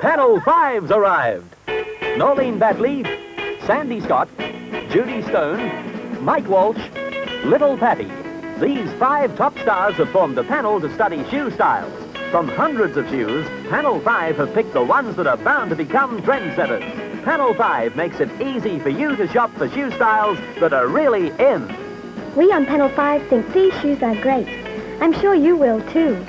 Panel Five's arrived. Noeleen Batley, Sandy Scott, Judy Stone, Mike Walsh, Little Pattie. These five top stars have formed a panel to study shoe styles. From hundreds of shoes, Panel 5 have picked the ones that are bound to become trendsetters. Panel 5 makes it easy for you to shop for shoe styles that are really in. We on Panel 5 think these shoes are great. I'm sure you will too.